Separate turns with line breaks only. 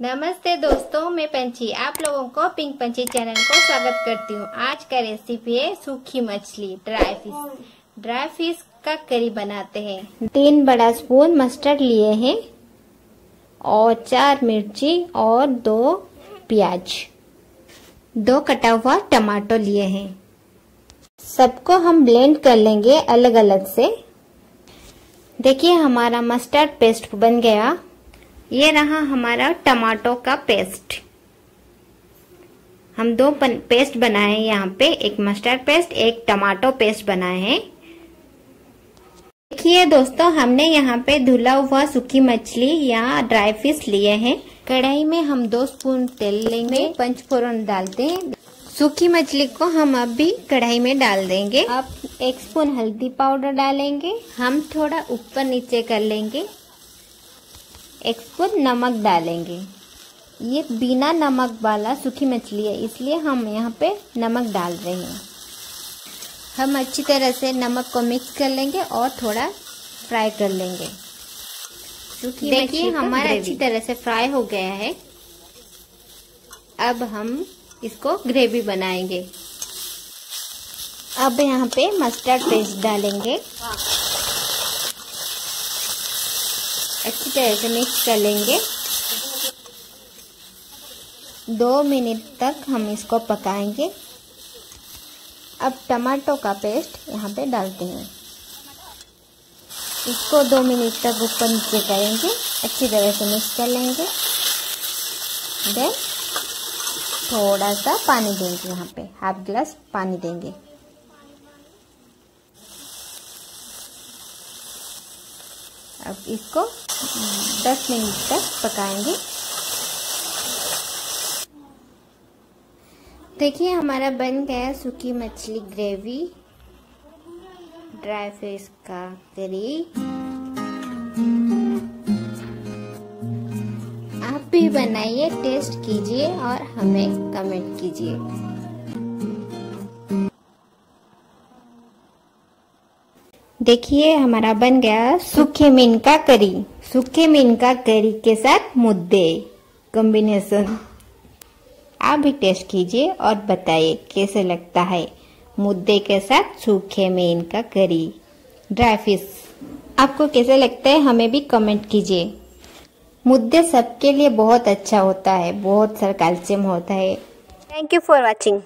नमस्ते दोस्तों, मैं पंछी, आप लोगों को पिंक पंछी चैनल को स्वागत करती हूँ। आज का रेसिपी है सूखी मछली ड्राई फ़िश ड्राई फ़िश का करी बनाते हैं। तीन बड़ा स्पून मस्टर्ड लिए हैं और चार मिर्ची और दो प्याज। दो कटा हुआ टमाटो लिए हैं। सबको हम ब्लेंड कर लेंगे अलग अलग से। देखिए, हमारा मस्टर्ड पेस्ट बन गया। ये रहा हमारा टमाटो का पेस्ट। हम दो पेस्ट बनाए हैं यहाँ पे, एक मस्टर्ड पेस्ट एक टमाटो पेस्ट बनाए हैं। देखिए दोस्तों, हमने यहाँ पे धुला हुआ सूखी मछली या ड्राई फ़िश लिए हैं। कढ़ाई में हम दो स्पून तेल लेंगे, पंचफोरन डालते हैं सूखी मछली को हम अब भी कढ़ाई में डाल देंगे। अब एक स्पून हल्दी पाउडर डालेंगे, हम थोड़ा ऊपर नीचे कर लेंगे। एक स्पून नमक डालेंगे। ये बिना नमक वाला सूखी मछली है इसलिए हम यहाँ पे नमक डाल रहे हैं। हम अच्छी तरह से नमक को मिक्स कर लेंगे और थोड़ा फ्राई कर लेंगे। देखिए हमारा अच्छी तरह से फ्राई हो गया है। अब हम इसको ग्रेवी बनाएँगे। अब यहाँ पे मस्टर्ड पेस्ट डालेंगे। अच्छी तरह से मिक्स कर लेंगे। दो मिनट तक हम इसको पकाएँगे। अब टमाटो का पेस्ट यहाँ पे डालते हैं। इसको दो मिनट तक ऊपर नीचे करेंगे। अच्छी तरह से मिक्स कर लेंगे। देन थोड़ा सा पानी देंगे यहाँ पे। हाफ़ गिलास पानी देंगे। अब इसको 10 मिनट तक पकाएँगे। देखिए, हमारा बन गया सूखी मछली ग्रेवी। ड्राई फ़िश का करी आप भी बनाइए टेस्ट कीजिए और हमें कमेंट कीजिए। देखिए, हमारा बन गया सूखे मीन का करी। सूखे मीन का करी के साथ मुद्दे। कॉम्बिनेशन आप भी टेस्ट कीजिए और बताइए, कैसे लगता है मुद्दे के साथ सूखे मीन का करी? ड्राई फ़िश आपको कैसे लगता है, हमें भी कमेंट कीजिए। मुद्दे सबके लिए बहुत अच्छा होता है, बहुत सारा कैल्शियम होता है। Thank you for watching